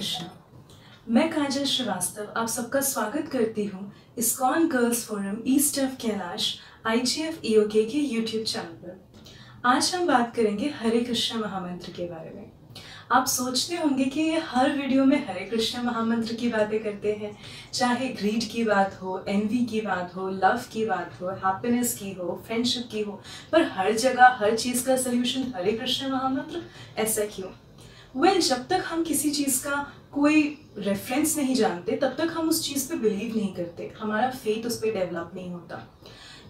काजल श्रीवास्तव, आप सबका स्वागत करती हूँ ISKCON girls forum east of Kailash IGF EOK के यूट्यूब चैनल पर। आज हम बात करेंगे हरे कृष्ण महामंत्र के बारे में। आप सोचते होंगे कि ये हर वीडियो में हरे कृष्ण महामंत्र की बातें करते हैं, चाहे ग्रीड की बात हो एनवी की बात हो लव की बात हो हैप्पीनेस की हो फ्रेंडशिप की हो, पर हर जगह, हर चीज़ का सोल्यूशन हरे कृष्ण महामंत्र? ऐसा क्यों? वेल well, जब तक हम किसी चीज़ का कोई रेफरेंस नहीं जानते तब तक हम उस चीज़ पे बिलीव नहीं करते। हमारा फेथ उस पर डेवलप नहीं होता।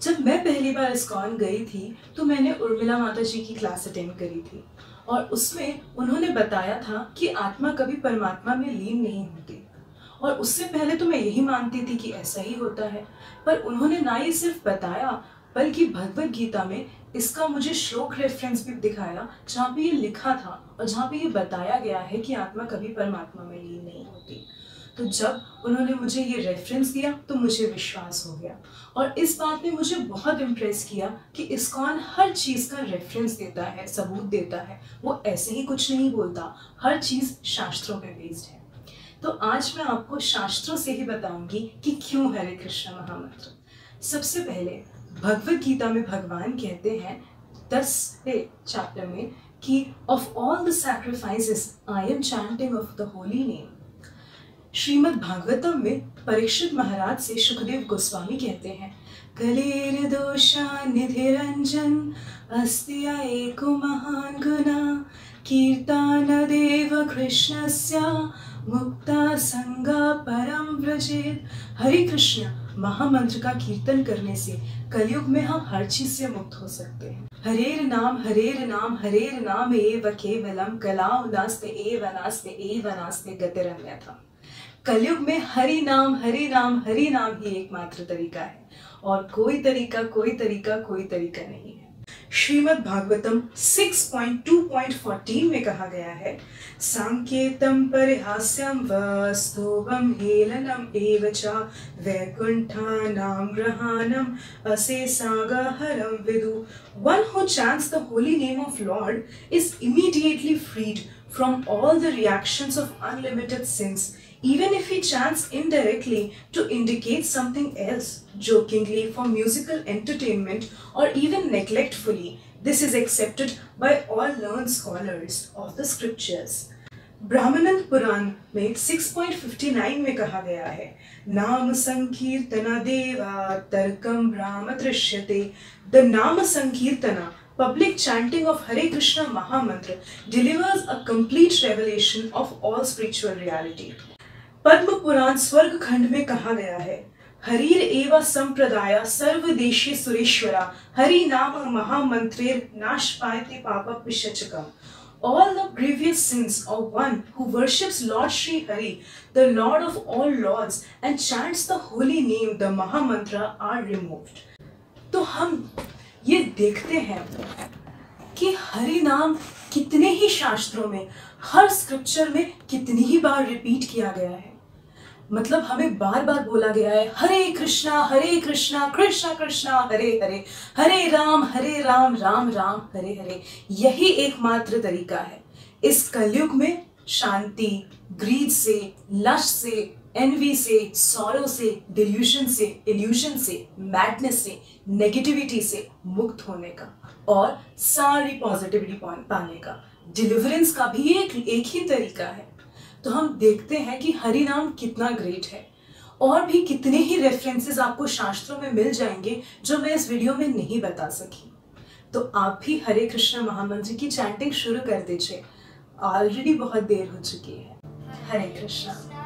जब मैं पहली बार इस्कॉन गई थी तो मैंने उर्मिला माता जी की क्लास अटेंड करी थी। और उसमें उन्होंने बताया था कि आत्मा कभी परमात्मा में लीन नहीं होती। और उससे पहले तो मैं यही मानती थी कि ऐसा ही होता है। पर उन्होंने ना ही सिर्फ़ बताया बल्कि भगवत गीता में इसका मुझे श्लोक रेफरेंस भी दिखाया, जहाँ पे ये लिखा था और जहाँ पे ये बताया गया है कि आत्मा कभी परमात्मा में लीन नहीं होती। तो जब उन्होंने मुझे ये रेफरेंस दिया तो मुझे विश्वास हो गया। और इस बात ने मुझे बहुत इम्प्रेस किया कि इस्कॉन हर चीज़ का रेफरेंस देता है, सबूत देता है। वो ऐसे ही कुछ नहीं बोलता, हर चीज़ शास्त्रों पे बेस्ड है। तो आज मैं आपको शास्त्रों से ही बताऊँगी कि क्यों हरे कृष्ण महामंत्र। सबसे पहले भगवत गीता में भगवान कहते हैं, दस चैप्टर में कि of all the sacrifices I am chanting of the holy name Shrimad Bhagavatam में परीक्षित महाराज से सुखदेव गोस्वामी कहते हैं, कलेर दोषा निधिरंजन अस्त्य एक महान गुना, कीर्तन देव कृष्णस्य, मुक्ता संगा परम व्रजेत हरे कृष्ण महामंत्र का कीर्तन करने से कलयुग में हम हर चीज़ से मुक्त हो सकते हैं। हरेर नाम हरेर नाम हरेर नाम एव केवलम कला नास्ते एव नास्ते एव नास्ते गतिरन्यथा कलयुग में हरि नाम हरि नाम हरि नाम ही एकमात्र तरीका है। और कोई तरीका कोई तरीका कोई तरीका नहीं है। श्रीमद् भागवतम 6.2.14 में कहा गया है सांकेतम परिहास्यम वस्तुवम हेलनम एव च वैकुंठानाम ग्रहाणम असे सागहरम विदु one who chants the holy name of lord is immediately freed from all the reactions of unlimited sins even if he chants indirectly to indicate something else, jokingly for musical entertainment or even neglectfully, this is accepted by all learned scholars of the scriptures. ब्राह्मणन पुराण में 6.59 में कहा गया है नाम संकीर्तना देवा तर्कम ब्राह्म दृश्यते the नाम Sankirtana public chanting of Hare Krishna Mahamantra delivers a complete revelation of all spiritual reality. Padma Purana स्वर्ग खंड में कहा गया है हरीर एव संप्रदाय सर्वदेशी सुरेश्वरा हरि नाम महामंत्रेर नाश पायते पाप पिशचकम all the grievous sins of one who worships Lord Sri Hari, the Lord of all lords, and chants the holy name, the Mahamantra, are removed. तो हम ये देखते हैं कि हरि नाम कितने ही शास्त्रों में, हर स्क्रिप्चर में कितनी ही बार रिपीट किया गया है। मतलब हमें बार बार बोला गया है, हरे कृष्णा हरे कृष्णा कृष्णा कृष्णा, हरे हरे हरे राम हरे राम राम राम, हरे हरे। यही एकमात्र तरीका है। इस कलयुग में शांति ग्रीड से, लश से एनवी से सौरव से डिल्यूशन से इल्यूशन से मैडनेस से नेगेटिविटी से मुक्त होने का और सारी पॉजिटिविटी पाने का। डिलीवरेंस का भी एक एक ही तरीका है। तो हम देखते हैं कि हरि नाम कितना ग्रेट है। और भी कितने ही रेफरेंसेस आपको शास्त्रों में मिल जाएँगे जो मैं इस वीडियो में नहीं बता सकी। तो आप भी हरे कृष्ण महामंत्र की चैंटिंग शुरू कर दीजिए। ऑलरेडी बहुत देर हो चुकी है। हरे कृष्णा।